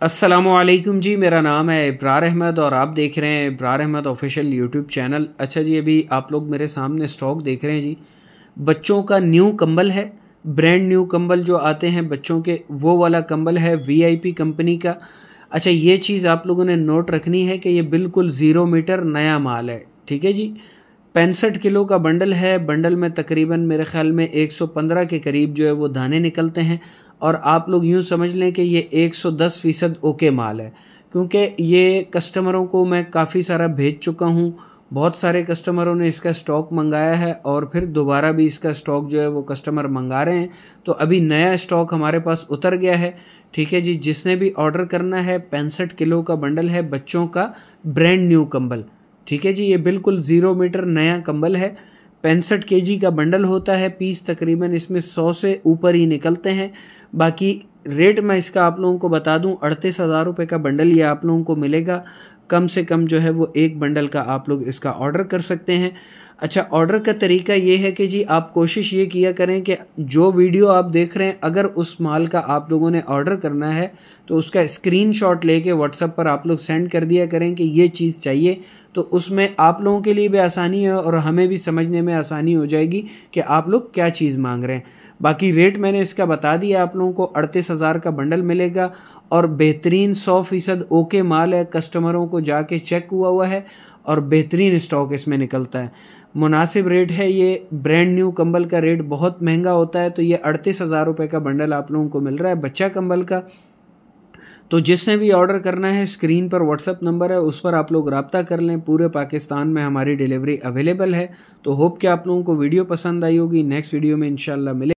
असलकुम जी, मेरा नाम है इब्रार अहमद और आप देख रहे हैं Ibrar Ahmed official YouTube channel. अच्छा जी, अभी आप लोग मेरे सामने स्टॉक देख रहे हैं जी। बच्चों का न्यू कंबल है, ब्रांड न्यू कंबल जो आते हैं बच्चों के, वो वाला कंबल है वीआईपी कंपनी का। अच्छा ये चीज़ आप लोगों ने नोट रखनी है कि ये बिल्कुल ज़ीरो मीटर नया माल है, ठीक है जी? पैंसठ किलो का बंडल है, बंडल में तकरीबन मेरे ख्याल में 115 के करीब जो है वो दाने निकलते हैं। और आप लोग यूँ समझ लें कि ये 110 फ़ीसद ओके माल है। क्योंकि ये कस्टमरों को मैं काफ़ी सारा भेज चुका हूँ। बहुत सारे कस्टमरों ने इसका स्टॉक मंगाया है और फिर दोबारा भी इसका स्टॉक जो है वो कस्टमर मंगा रहे हैं। तो अभी नया स्टॉक हमारे पास उतर गया है। ठीक है जी, जिसने भी ऑर्डर करना है, पैंसठ किलो का बंडल है बच्चों का, ब्रांड न्यू कंबल। ठीक है जी, ये बिल्कुल ज़ीरो मीटर नया कंबल है। पैंसठ के का बंडल होता है, पीस तकरीबन इसमें सौ से ऊपर ही निकलते हैं। बाकी रेट मैं इसका आप लोगों को बता दूँ, अड़तीस हज़ार रुपये का बंडल ये आप लोगों को मिलेगा। कम से कम जो है वो एक बंडल का आप लोग इसका ऑर्डर कर सकते हैं। अच्छा ऑर्डर का तरीका ये है कि जी आप कोशिश ये किया करें कि जो वीडियो आप देख रहे हैं, अगर उस माल का आप लोगों ने ऑर्डर करना है तो उसका स्क्रीनशॉट लेके व्हाट्सएप पर आप लोग सेंड कर दिया करें कि ये चीज़ चाहिए। तो उसमें आप लोगों के लिए भी आसानी है और हमें भी समझने में आसानी हो जाएगी कि आप लोग क्या चीज़ मांग रहे हैं। बाकी रेट मैंने इसका बता दिया आप लोगों को, अड़तीस हज़ार का बंडल मिलेगा और बेहतरीन सौ फ़ीसद ओके माल है कस्टमरों को जाके चेक हुआ हुआ है। और बेहतरीन स्टॉक इसमें निकलता है। मुनासिब रेट है ये, ब्रांड न्यू कंबल का रेट बहुत महँगा होता है तो ये अड़तीस हज़ार रुपये का बंडल आप लोगों को मिल रहा है बच्चा कंबल का। तो जिसने भी ऑर्डर करना है, स्क्रीन पर व्हाट्सअप नंबर है, उस पर आप लोग रबता कर लें। पूरे पाकिस्तान में हमारी डिलीवरी अवेलेबल है। तो होप कि आप लोगों को वीडियो पसंद आई होगी। नेक्स्ट वीडियो में इंशाल्लाह मिले।